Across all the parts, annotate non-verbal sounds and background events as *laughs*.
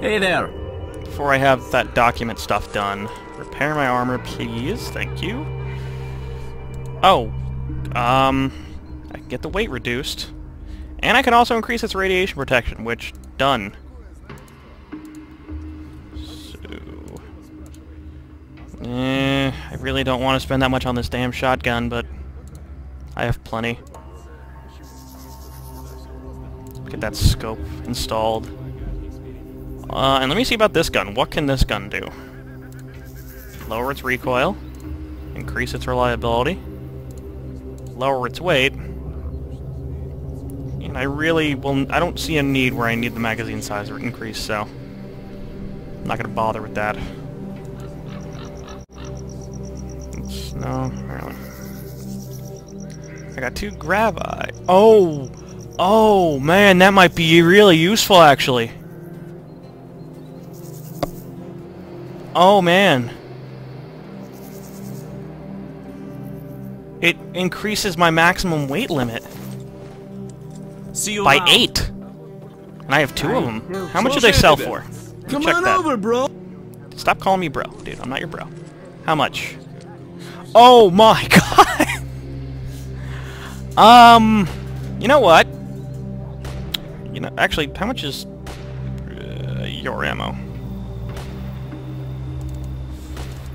Hey there. Before I have that document stuff done, repair my armor, please. Thank you. Oh, um, I can get the weight reduced. And I can also increase its radiation protection, which, done. So... Eh, I really don't want to spend that much on this damn shotgun, but I have plenty. Get that scope installed. Uh, and let me see about this gun. What can this gun do? Lower its recoil, increase its reliability, lower its weight, and I really will. I don't see a need where I need the magazine size increase, so I'm not gonna bother with that. Oops, no, really. I got two gravi. Oh, oh man, that might be really useful actually. Oh man. It increases my maximum weight limit See you by around. eight. And I have two of them. How much do they sell for? Come Check on that. over, bro. Stop calling me bro, dude. I'm not your bro. How much? Oh my *laughs* god! um, you know what? You know, actually, how much is uh, your ammo?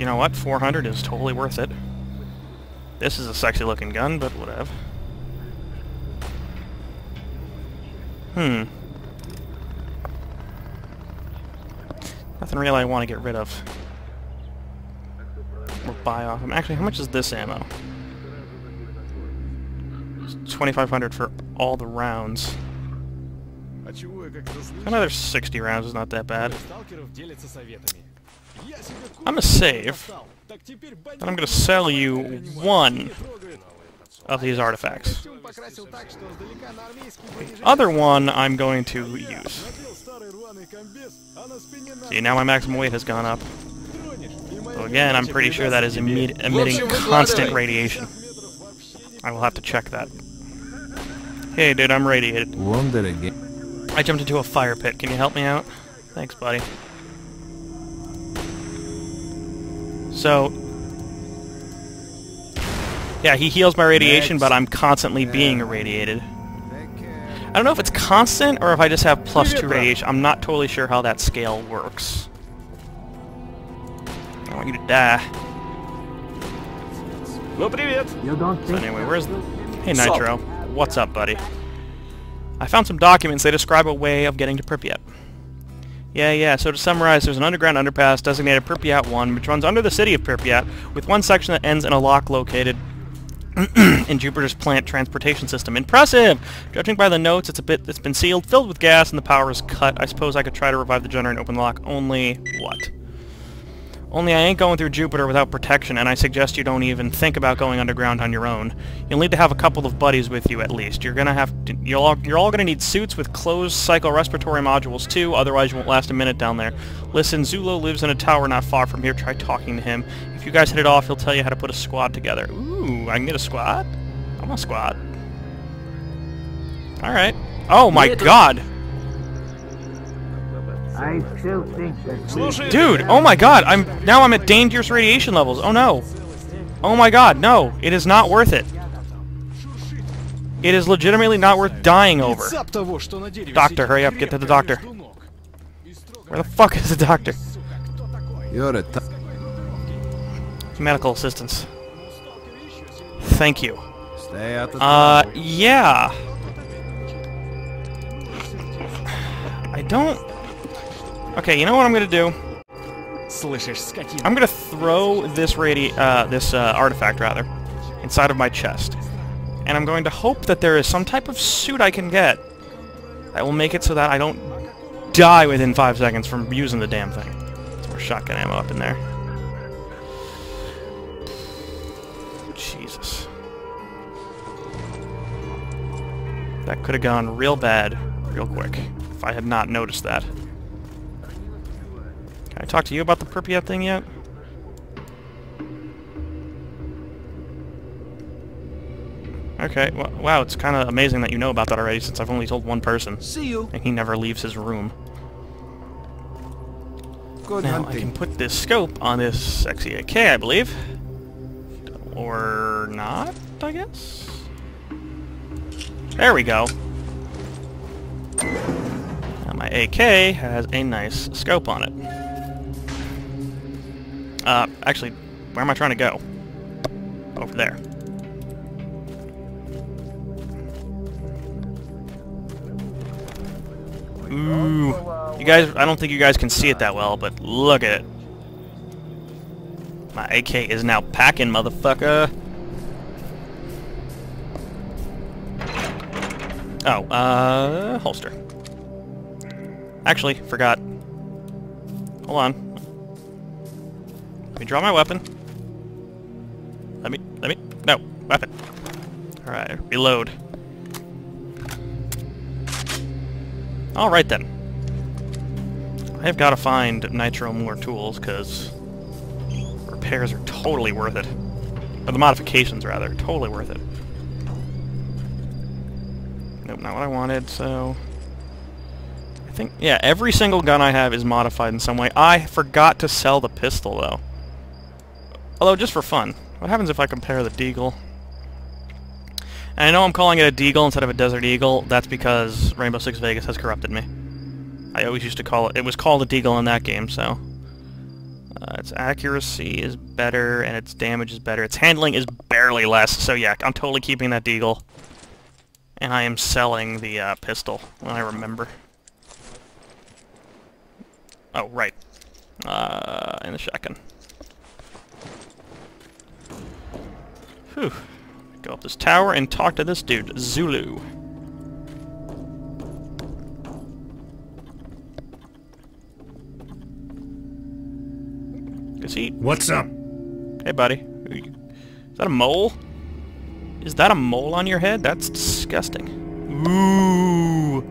you know what, 400 is totally worth it. This is a sexy looking gun, but whatever. Hmm. Nothing really I want to get rid of. Or buy off him. Actually, how much is this ammo? 2500 for all the rounds. Another 60 rounds is not that bad. I'm gonna save, and I'm gonna sell you one of these artifacts. The other one I'm going to use. See, now my maximum weight has gone up. So again, I'm pretty sure that is emitting constant radiation. I will have to check that. Hey, dude, I'm radiated. I jumped into a fire pit. Can you help me out? Thanks, buddy. So, yeah, he heals my radiation, but I'm constantly being irradiated. I don't know if it's constant or if I just have plus two radiation. I'm not totally sure how that scale works. I want you to die. So anyway, where's... Hey, Nitro. What's up, buddy? I found some documents. They describe a way of getting to Pripyat. Yeah, yeah, so to summarize, there's an underground underpass designated Pripyat 1, which runs under the city of Pripyat, with one section that ends in a lock located *clears throat* in Jupiter's plant transportation system. Impressive! Judging by the notes, it's a bit that's been sealed, filled with gas, and the power is cut. I suppose I could try to revive the generator and open the lock. Only... what? Only I ain't going through Jupiter without protection, and I suggest you don't even think about going underground on your own. You'll need to have a couple of buddies with you at least. You're gonna have to, you're all, you're all gonna need suits with closed cycle respiratory modules too, otherwise you won't last a minute down there. Listen, Zulu lives in a tower not far from here. Try talking to him. If you guys hit it off, he'll tell you how to put a squad together. Ooh, I can get a squad? I'm a squad. Alright. Oh my god! I still think that. Dude, oh my god, I'm now I'm at dangerous radiation levels. Oh no. Oh my god, no. It is not worth it. It is legitimately not worth dying over. Doctor, hurry up, get to the doctor. Where the fuck is the doctor? You're a medical assistance. Thank you. Stay the Uh, yeah. I don't Okay, you know what I'm gonna do? I'm gonna throw this radi uh, this uh, artifact rather, inside of my chest, and I'm going to hope that there is some type of suit I can get that will make it so that I don't die within five seconds from using the damn thing. There's more shotgun ammo up in there. Jesus, that could have gone real bad, real quick, if I had not noticed that. I talk to you about the Pripyat thing yet? Okay, well, wow, it's kind of amazing that you know about that already since I've only told one person. See you. And he never leaves his room. Good Now, I can put this scope on this sexy AK, I believe. Or not, I guess? There we go. Now my AK has a nice scope on it. Uh, actually, where am I trying to go? Over there. Ooh. You guys, I don't think you guys can see it that well, but look at it. My AK is now packing, motherfucker. Oh, uh, holster. Actually, forgot. Hold on. Let me draw my weapon. Let me, let me, no, weapon. Alright, reload. Alright then. I've got to find Nitro more tools, because repairs are totally worth it. Or the modifications, rather. Totally worth it. Nope, not what I wanted, so... I think, yeah, every single gun I have is modified in some way. I forgot to sell the pistol, though. Although, just for fun. What happens if I compare the Deagle? And I know I'm calling it a Deagle instead of a Desert Eagle. That's because Rainbow Six Vegas has corrupted me. I always used to call it... It was called a Deagle in that game, so... Uh, its accuracy is better, and its damage is better. Its handling is barely less, so yeah, I'm totally keeping that Deagle. And I am selling the uh, pistol, when I remember. Oh, right. Uh, and the shotgun. Whew. Go up this tower and talk to this dude, Zulu. Is he? What's up? Hey, buddy. Is that a mole? Is that a mole on your head? That's disgusting. Ooh.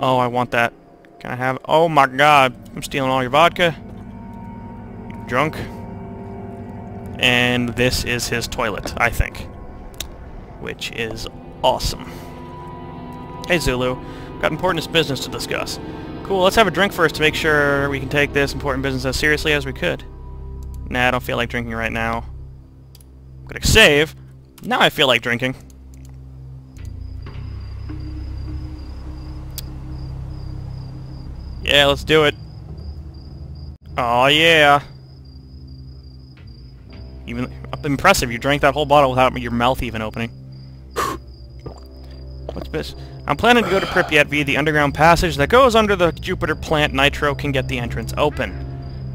Oh, I want that. Can I have... Oh my god. I'm stealing all your vodka. You drunk. And this is his toilet, I think. Which is awesome. Hey, Zulu. Got important business to discuss. Cool, let's have a drink first to make sure we can take this important business as seriously as we could. Nah, I don't feel like drinking right now. I'm gonna save. Now I feel like drinking. Yeah, let's do it. Oh yeah. Even impressive, you drank that whole bottle without your mouth even opening. *sighs* What's this? I'm planning to go to Pripyat via the underground passage that goes under the Jupiter plant. Nitro can get the entrance open.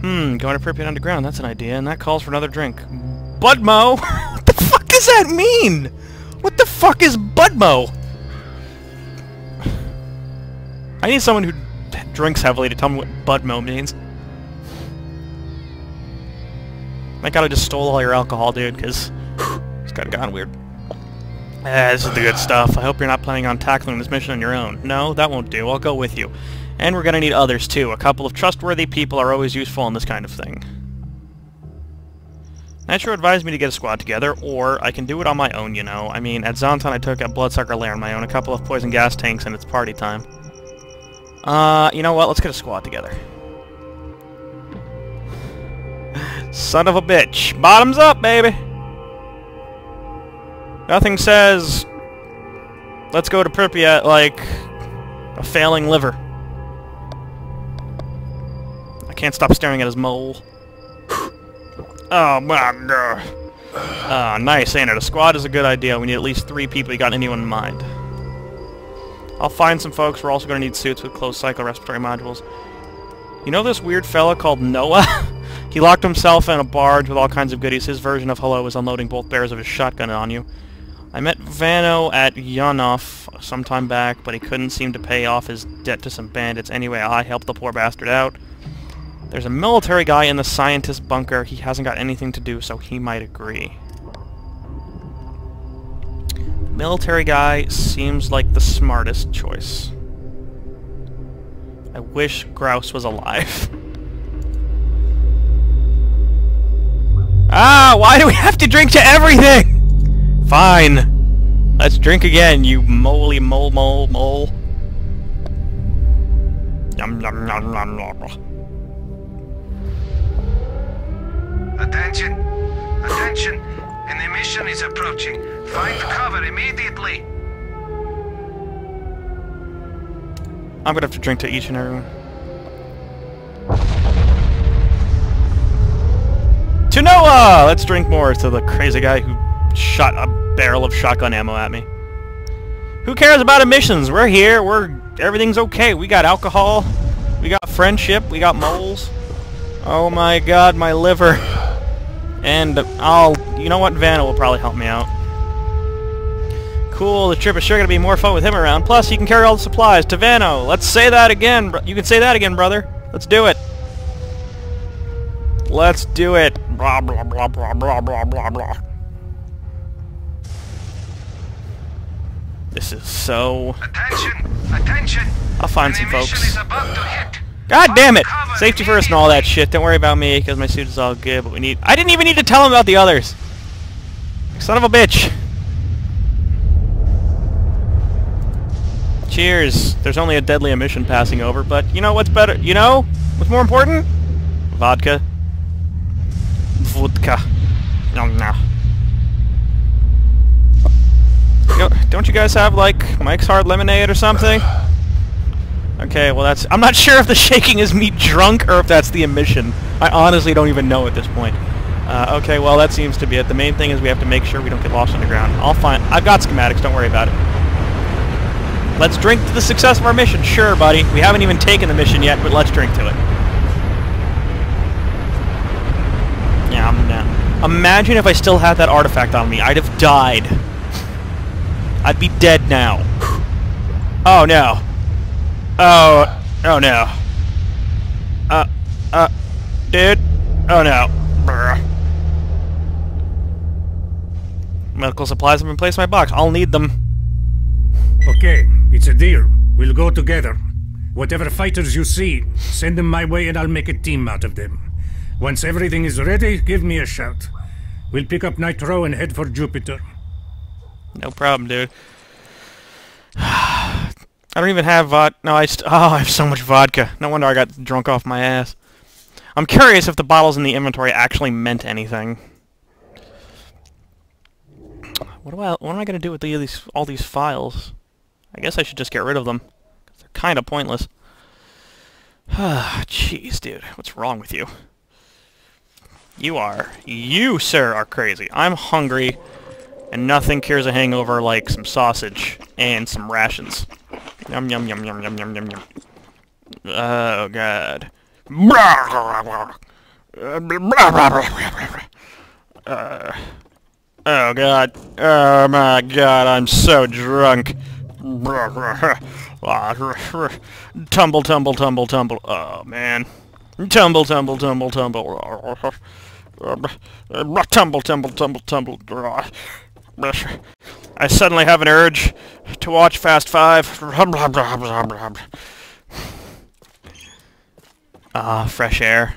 Hmm, going to Pripyat underground, that's an idea, and that calls for another drink. Budmo? *laughs* what the fuck does that mean? What the fuck is Budmo? *sighs* I need someone who drinks heavily to tell me what Budmo means. I gotta just stole all your alcohol, dude, because it's kinda gone weird. Ah, this is the good stuff. I hope you're not planning on tackling this mission on your own. No, that won't do. I'll go with you. And we're gonna need others, too. A couple of trustworthy people are always useful in this kind of thing. Nitro advised me to get a squad together, or I can do it on my own, you know. I mean, at Zaton I took a Bloodsucker Lair on my own, a couple of poison gas tanks, and it's party time. Uh, you know what? Let's get a squad together. Son of a bitch. Bottoms up, baby! Nothing says... Let's go to Pripyat like... A failing liver. I can't stop staring at his mole. *sighs* oh my god. Ah, nice, ain't it? A squad is a good idea. We need at least three people. You got anyone in mind? I'll find some folks. We're also going to need suits with closed cycle respiratory modules. You know this weird fella called Noah? *laughs* he locked himself in a barge with all kinds of goodies. His version of hello is unloading both barrels of his shotgun on you. I met Vano at Yanov some time back, but he couldn't seem to pay off his debt to some bandits. Anyway, I helped the poor bastard out. There's a military guy in the scientist bunker. He hasn't got anything to do, so he might agree. Military guy seems like the smartest choice. I wish Grouse was alive. *laughs* ah, why do we have to drink to everything? Fine. Let's drink again, you moly mole mole mole. Yum, yum, yum, yum, yum. Attention! Attention! An emission is approaching. Find cover immediately. I'm gonna have to drink to each and every one. To Noah! Let's drink more to the crazy guy who shot a barrel of shotgun ammo at me. Who cares about emissions? We're here. We're everything's okay. We got alcohol. We got friendship. We got moles. Oh my god, my liver. And I'll... You know what? Vano will probably help me out. Cool, the trip is sure gonna be more fun with him around. Plus, you can carry all the supplies. to Vano. let's say that again. You can say that again, brother. Let's do it. Let's do it. Blah, blah, blah, blah, blah, blah, blah, blah. This is so... Attention! Attention! I'll find some folks. is about to hit. God damn it! Safety first and all that shit. Don't worry about me, because my suit is all good, but we need... I didn't even need to tell him about the others! Son of a bitch! Cheers! There's only a deadly emission passing over, but you know what's better? You know? What's more important? Vodka. No, no. Yo, don't you guys have, like, Mike's Hard Lemonade or something? Okay, well that's... I'm not *laughs* sure if the shaking is me drunk or if that's the emission. I honestly don't even know at this point. Uh, okay, well that seems to be it. The main thing is we have to make sure we don't get lost underground. I'll find... I've got schematics, don't worry about it. Let's drink to the success of our mission. Sure, buddy. We haven't even taken the mission yet, but let's drink to it. Yeah, I'm down. Imagine if I still had that artifact on me. I'd have died. I'd be dead now. Oh no. Oh, oh no. Uh, uh, dude. Oh no. Brr. Medical supplies have been placed in my box. I'll need them. Okay, it's a deal. We'll go together. Whatever fighters you see, send them my way and I'll make a team out of them. Once everything is ready, give me a shout. We'll pick up Nitro and head for Jupiter. No problem, dude. *sighs* I don't even have vod. No, I st- *laughs* oh, I have so much vodka. No wonder I got drunk off my ass. I'm curious if the bottles in the inventory actually meant anything. What do I? What am I gonna do with the, these all these files? I guess I should just get rid of them. They're kind of pointless. *sighs* Jeez, dude, what's wrong with you? You are, you sir, are crazy. I'm hungry. And nothing cures a hangover like some sausage and some rations. Yum yum yum yum yum yum yum yum. Oh god. Uh, oh god. Oh my god, I'm so drunk. Tumble, tumble, tumble, tumble. Oh man. Tumble, tumble, tumble, tumble. Tumble, tumble, tumble, tumble. I suddenly have an urge to watch Fast Five. Ah, fresh air.